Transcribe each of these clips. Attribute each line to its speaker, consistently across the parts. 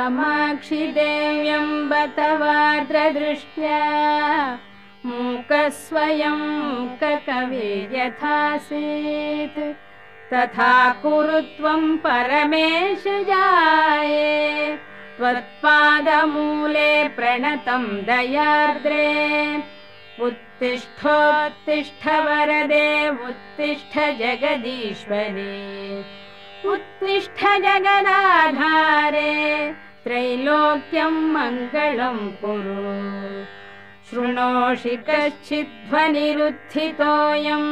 Speaker 1: कामाक्षि देव्यम्ब तवार्द्रदृष्ट्या मूकस्वयं मूककविर्यथासीत्। तथा कुरु त्वं परमेश जाये। त्वत्पादमूले प्रणतं दयार्द्रे। उत्तिष्ठोत्तिष्ठ वरदे उत्तिष्ठ जगदीश्वरे। उत्तिष्ठ जगदाधारे त्रैलोक्यं मङ्गलं कुरु। शृणोषि कश्चिद्ध्वनिरुत्थितोऽयम्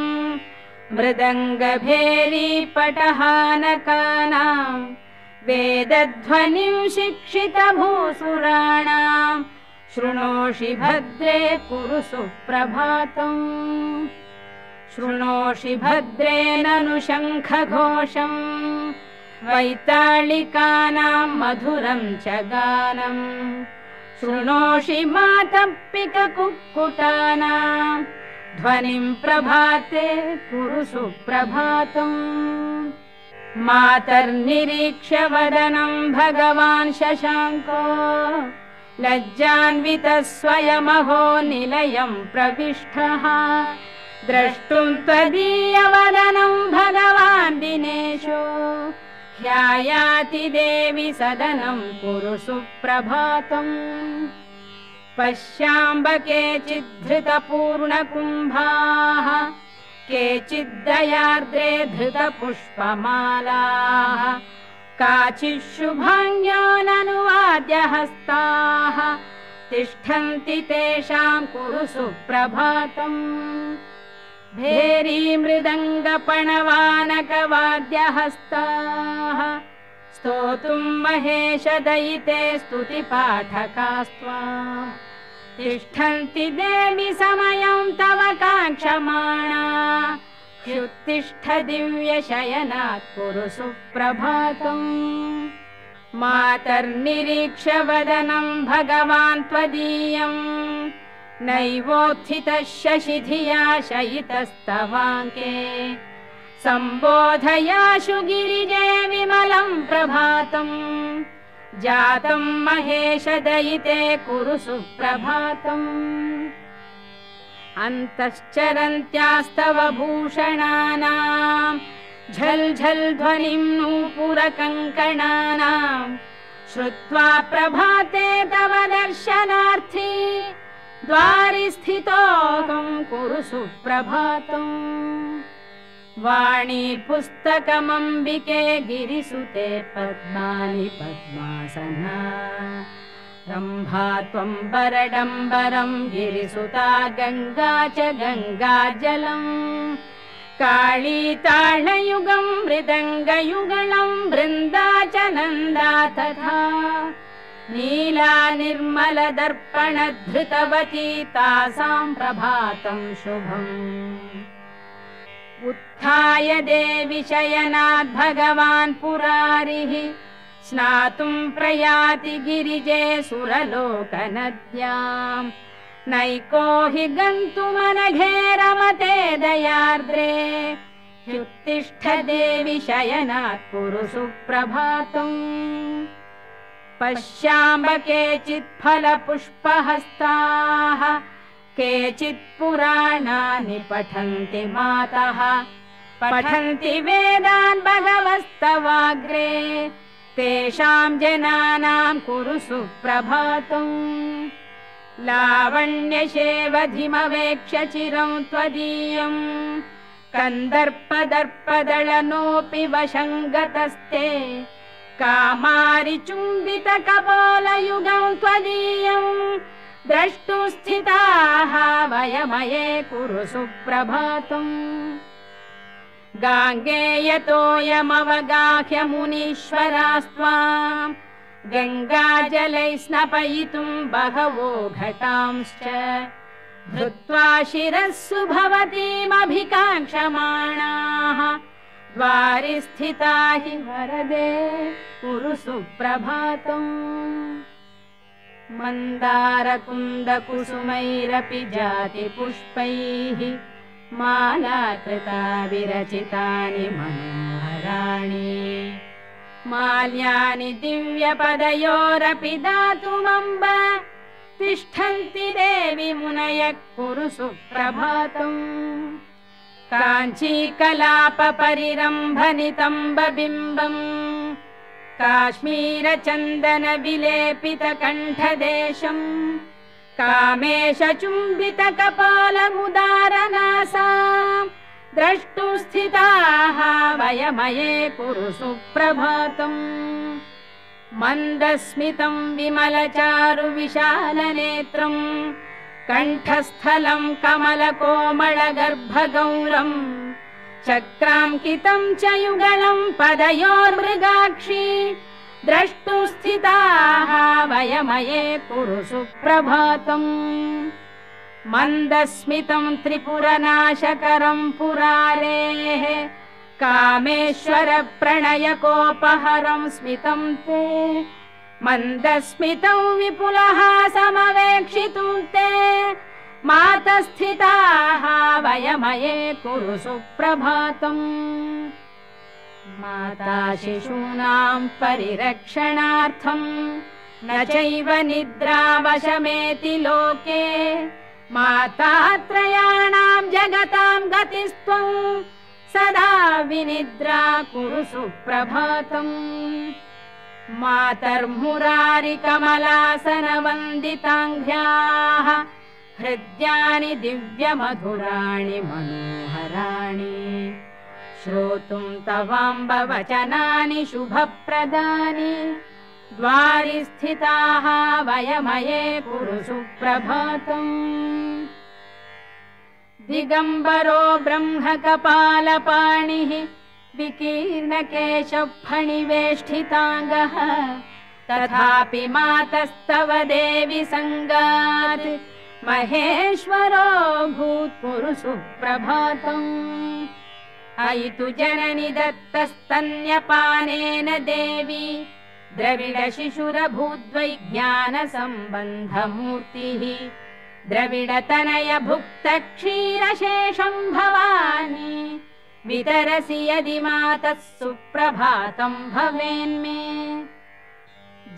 Speaker 1: मृदङ्गभेरीपटहानकानाम् वेदध्वनिं शिक्षितभूसुराणाम् शृणोषि भद्रे कुरु सुप्रभातम् शृणोषि भद्रे ननु शङ्खघोषम् वैताळिकानाम् मधुरं च गानम् शृणोषि मातपिककुक्कुटानाम् ध्वनिं प्रभाते कुरु सुप्रभातम्। मातर्निरीक्ष्य वदनं भगवान् शशाङ्को। लज्जान्वितः स्वयमहो निलयं प्रविष्टः। द्रष्टुं त्वदीयवदनं भगवान् दिनेशो ह्यायाति देवि सदनं कुरु सुप्रभातम्। पश्याम्ब केचिद्धृतपूर्णकुम्भाः केचिद्दयार्द्रे धृतपुष्पमालाः काचिशुभाङ्गाननुवाद्यहस्ताः तिष्ठन्ति तेषां कुरु सुप्रभातम् भेरी मृदङ्गपणवानकवाद्यहस्ताः। स्तोतुं महेशदयिते स्तुतिपाठकास्त्वा तिष्ठन्ति देवि समयं तव काङ्क्षमाणा। ह्युत्तिष्ठ दिव्यशयनात् कुरु सुप्रभातम्। मातर्निरीक्ष्य वदनं भगवान् त्वदीयम् नैवोत्थितः शशिधिया शयितस्तवाङ्के सम्बोधयाशु गिरिजे विमलं प्रभातम्। जातं महेशदयिते कुरु सुप्रभातम्। अन्तश्चरन्त्यास्तव भूषणानाम् झल् झल् ध्वनिं नूपुरकङ्कणानाम् श्रुत्वा प्रभाते तव दर्शनार्थी द्वारि स्थितोऽहं कुरु सुप्रभातम् वाणी पुस्तकमम्बिके गिरिसुते पद्मानि पद्मासना। रम्भा त्वं बरडम्बरं गिरिसुता गङ्गा च गङ्गाजलम्। काळीताळयुगं मृदङ्गयुगलं बृन्दा च नन्दा तथा नीला निर्मलदर्पणधृतवती तासां प्रभातं शुभम्। उत्थाय देवि शयनात् भगवान् पुरारिः स्नातुं प्रयाति गिरिजे सुरलोकनद्याम् नैको हि गन्तुमनघे रमते दयार्द्रे देवि शयनात् कुरु सुप्रभातम् पश्याम्ब केचित् फलपुष्पहस्ताः केचित् पुराणानि पठन्ति मातः। पठन्ति वेदान् भगवस्तवाग्रे। तेषां जनानां कुरु सुप्रभातम् लावण्यशेवधिमवेक्ष्य चिरं त्वदीयम् कन्दर्पदर्पदळनोऽपि वशङ्गतस्ते कामारिचुम्बितकपोलयुगं त्वदीयम् द्रष्टु स्थिताः वयमये कुरु सुप्रभातम्। गाङ्गेयतोऽयमवगाह्य मुनीश्वरास्त्वाम् गङ्गाजलै स्नपयितुं बहवो घटांश्च। धृत्वा शिरस्सु भवतीमभिकाङ्क्षमाणाः स्थिता हि वरदे कुरु सुप्रभातम्। मन्दारकुन्दकुसुमैरपि जातिपुष्पैः मालाकृता विरचितानि मनोहराणि। माल्यानि दिव्यपदयोरपि दातुमम्ब तिष्ठन्ति देवि मुनयः कुरु सुप्रभातम् काञ्चीकलापपरिरम्भनितम्बबिम्बम् काश्मीरचन्दन विलेपितकण्ठदेशम् कामेश चुम्बित कपालमुदारनासा द्रष्टु स्थिताः वयमये कुरु सुप्रभातम् मन्दस्मितम् विमलचारु विशालनेत्रम् कण्ठस्थलम् कमलकोमलगर्भगौरम् चक्राङ्कितम् च युगलम् पदयोर्मृगाक्षी द्रष्टु स्थिताः वयमये कुरु सुप्रभातम् मन्दस्मितम् त्रिपुरनाशकरम् पुरारेः कामेश्वर प्रणयकोपहरम् स्मितम् ते मन्दस्मितौ विपुलः मातस्थिताः वयमये कुरु सुप्रभातम्। माता शिशूनाम् परिरक्षणार्थम् न चैव निद्रावशमेति लोके। मातात्रयाणाम् जगताम् गतिस्त्वम् सदा विनिद्रा कुरु सुप्रभातम्। मातर्मुरारिकमलासनवन्दिताङ्घ्याः हृद्यानि दिव्यमधुराणि मनोहराणि। श्रोतुम् तवाम्बवचनानि शुभप्रदानि। द्वारि स्थिताः वयमये कुरु सुप्रभातम् दिगम्बरो ब्रह्मकपालपाणिः विकीर्णकेशफणिवेष्ठिताङ्गः तथापि मातस्तव देवि सङ्गात् महेश्वरो भूत्कुरु सुप्रभातम् अयि तु जननि दत्तस्तन्यपानेन देवी द्रविडशिशुरभूद्वैज्ञानसम्बन्धमूर्तिः। द्रविडतनय भुक्त क्षीरशेषम् भवानि वितरसि यदि मातः सुप्रभातम् भवेन्मे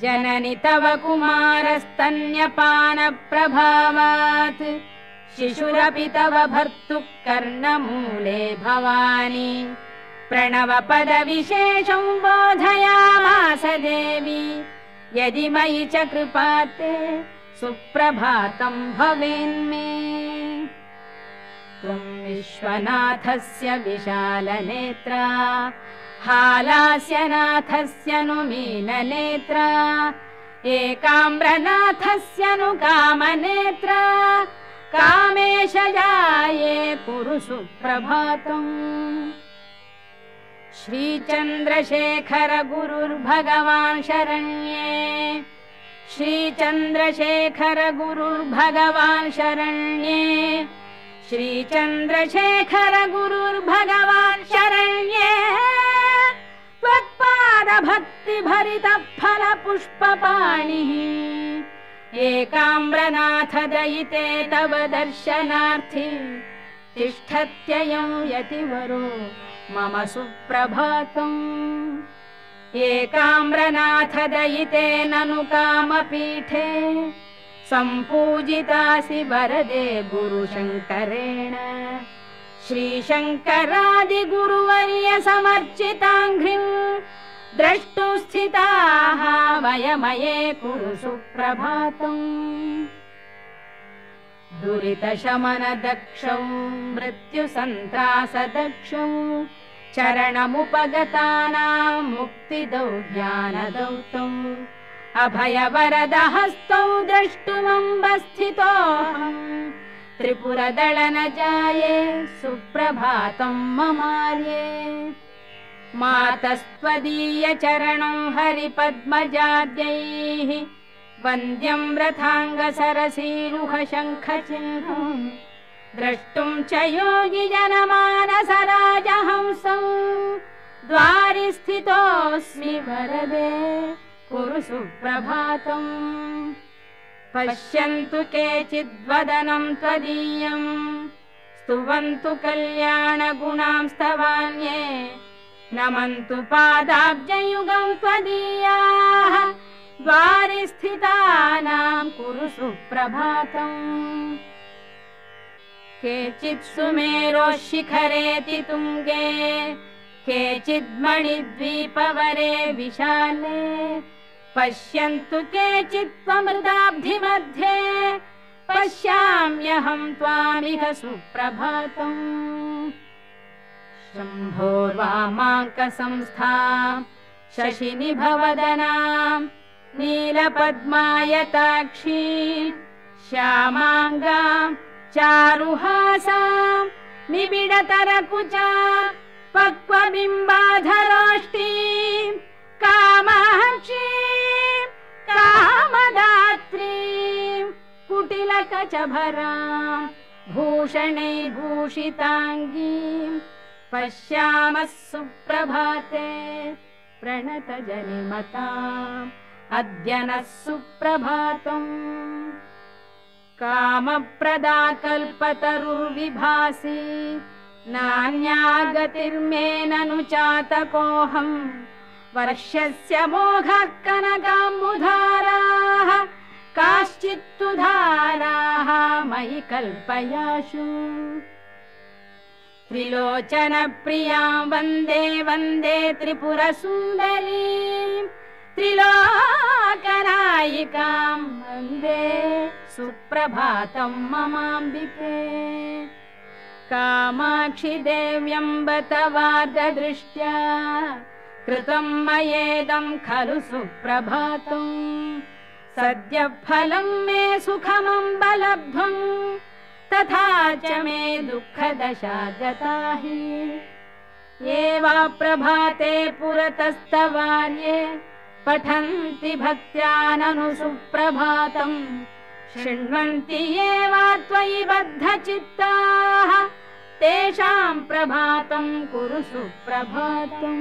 Speaker 1: जननि तव कुमारस्तन्यपानप्रभावात्। शिशुरपि तव भर्तुः कर्णमूले भवानि। प्रणवपदविशेषम् बोधयामास देवी। यदि मयि च कृपाते सुप्रभातम् भवेन्मे। विश्वनाथस्य विशालनेत्रा हालास्य नाथस्य नु मीननेत्रा एकाम्रनाथस्य नु कामनेत्रा कामेश जाये कुरु सुप्रभातम् श्रीचन्द्रशेखर गुरुर्भगवान् शरण्ये श्रीचन्द्रशेखर गुरुर्भगवान् शरण्ये श्रीचन्द्रशेखर गुरुर्भगवान् फलपुष्पपाणिः एकाम्रनाथ दयिते तव दर्शनार्थी। तिष्ठत्ययम् यतिवरो मम सुप्रभातम्। एकाम्रनाथ दयिते ननु कामपीठे सम्पूजितासि वरदे गुरुशङ्करेण। श्रीशङ्करादिगुरुवर्य समर्चिताङ्घ्रिम् द्रष्टु स्थिताः वयमये कुरु सुप्रभातम् दुरितशमनदक्षौ मृत्युसन्त्रासदक्षौ चरणमुपगतानाम् मुक्तिदौ ज्ञानदौ तौ अभयवरदहस्तौ द्रष्टुमम्बस्थितोऽहम् त्रिपुरदळन जाये सुप्रभातम् ममार्ये मातस्त्वदीयचरणम् हरिपद्मजाद्यैः वन्द्यम् रथाङ्गसरसीरुहशङ्खचिह्नम् द्रष्टुम् च योगि जनमानसराजहंसौ द्वारि स्थितोऽस्मि वरदे कुरु सुप्रभातम् पश्यन्तु केचिद्वदनम् त्वदीयम् स्तुवन्तु कल्याणगुणां स्तवान्ये नमन्तु पादाब्जयुगं त्वदीयाः द्वारि स्थितानां कुरु सुप्रभातम्। केचित् सुमेरोशिखरेति तुङ्गे केचिद्मणिद्वीपवरे विशाले। पश्यन्तु केचित् त्वमृदाब्धिमध्ये पश्याम्यहं त्वामिह सुप्रभातम् शम्भोर्वामाङ्कसंस्था शशिनि भवदनाम् नीलपद्मायताक्षी श्यामाङ्गाम् चारुहासाम् निबिडतरकुचा पक्वबिम्बाधराष्टी कामाक्षी कामदात्री कुटिलकचभरा भूषणे भूषिताङ्गी पश्यामः सुप्रभाते प्रणतजनिमता अद्य नः सुप्रभातम्। कामप्रदा कल्पतरुर्विभासि नान्या गतिर्मे ननु चातकोऽहम् वर्षस्य मोघः कनकाम्बुधाराः काश्चित्तु धाराः मयि कल्पयाशु त्रिलोचनप्रियां वन्दे वन्दे त्रिपुरसुन्दरी। त्रिलोकनायिकां वन्दे सुप्रभातं ममाम्बिके। कामाक्षि देव्यम्बतवार्ददृष्ट्या कृतं मयेदं खलु सुप्रभातम् सद्य फलं मे सुखमम्बलब्ध्वम् तथा च मे दुःखदशा गता हि एवा प्रभाते पुरतस्तवार्ये पठन्ति भक्त्या ननु सुप्रभातम् शृण्वन्ति एव त्वयि बद्धचित्ताः तेषाम् प्रभातम् कुरु सुप्रभातम्